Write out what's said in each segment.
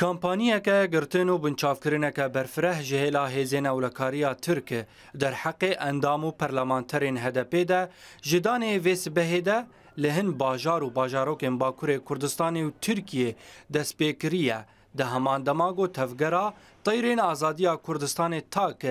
Kampaniyeke girtin û binçavkirineke berfireh ji hêla hêzên ewlekariya Tirk derheqê endam û perlemanterên HDP'ê de ji danê vê sibehê de li hin bajar û bajarokên Bakurê Kurdistanê û Tirkiyê dest pê kiriye, di heman dema ku tevgera Teyrên Azadiya Kurdistanê tak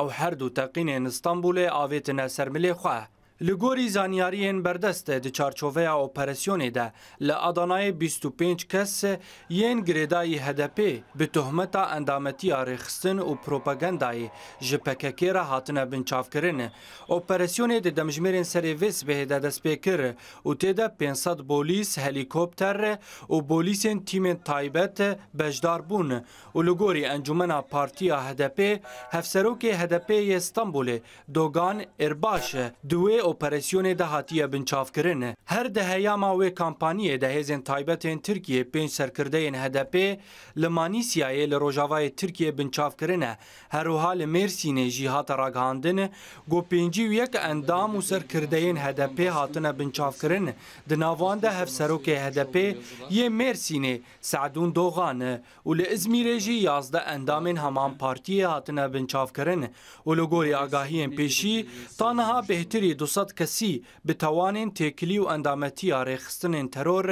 ew her du teqînên Stenbolê avêtine ser milê xwe. Li gorî zanyariyên berdest di çarçoveya operasyonê de li Adanayê bîst û pênc kes yên girêdayî HDP'ê bi tohmeta endametiya rêxistin û propagandayê ji pkk re hatine binçavkirin. Operasyonê di demjimêrên serê vê sibehê de dest pê kir û tê de pênc sed bolîs, helîkopter û bolîsên tîmên taybet beşdar bûn û li gorî encûmena partiya HDP'ê hevserokê HDP'ê yê Stenbolê Dogan Erbaş di wê operasyonê de hatiye binçavkirin. Her di heyama wê kampaniyê de hêzên taybet ên Tirkiyê pênc serkirdeyên HDP'ê li Manîsyayê li rojavayê Tirkiyê binçav kirine. Herwiha li Mêrsînê jî hate ragihandin ku pêncî û yek endam û serkirdeyên HDP'ê hatine binçavkirin. Di nav wan de hevserokê HDP'ê yê Mêrsînê Se'dûn Dogan, û li Îzmîrê jî yazdeh endamên heman partiyê hatine binçavkirin û li gorî agahiyên pêşî ta niha bêhtirî du sed kesî bi tawanên têkilî û endametiya rêxistinên teror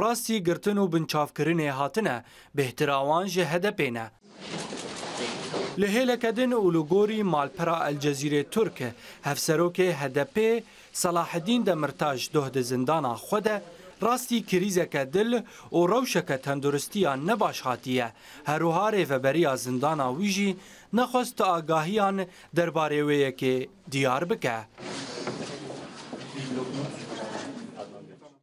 rastî girtin û binçavkirinê hatine, bêhtir a wan ji HDP'ê ne. Li hêleke din û li gorî malpera El Cezîrê Turk, hevserokê HDP'ê Selahedîn Demirtaş doh di zindana xwe de rastî krîzeke dil û rewşeke tenduristiya ne baş hatiye, herwiha rêveberiya zindana wî jî nexwest tu agahiyan derbarê wê yekê diyar bike.